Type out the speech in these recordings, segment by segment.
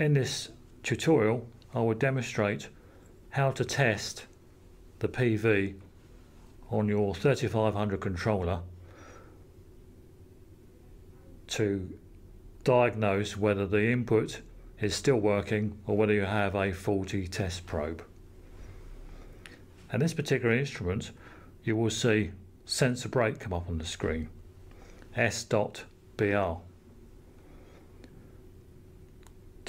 In this tutorial I will demonstrate how to test the PV on your 3500 controller to diagnose whether the input is still working or whether you have a faulty test probe. And this particular instrument you will see sensor break come up on the screen S.BR.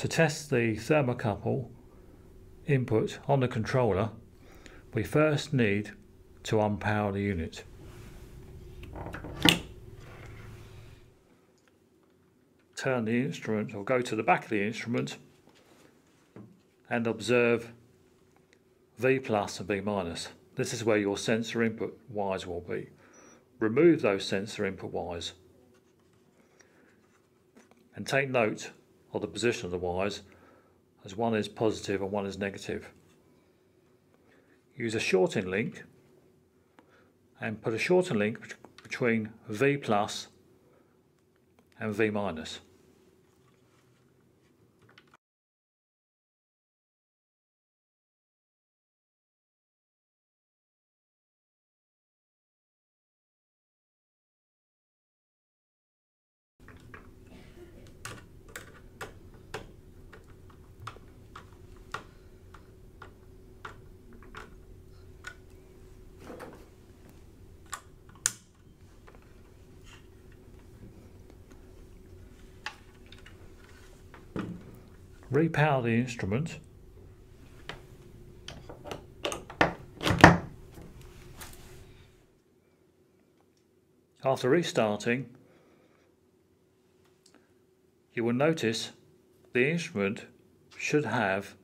To test the thermocouple input on the controller we first need to unpower the unit. Turn the instrument or go to the back of the instrument and observe V plus and V minus. This is where your sensor input wires will be. Remove those sensor input wires and take note of the position of the wires as one is positive and one is negative. Use a shorting link and put a shorting link between V plus and V minus. Repower the instrument after restarting you will notice the instrument should have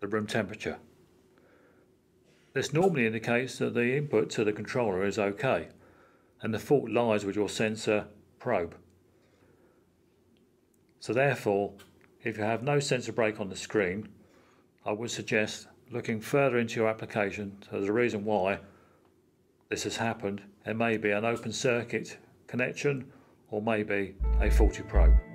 the room temperature. This normally indicates that the input to the controller is okay and the fault lies with your sensor probe. So therefore if you have no sensor break on the screen, I would suggest looking further into your application. So the reason why this has happened, it may be an open circuit connection or maybe a faulty probe.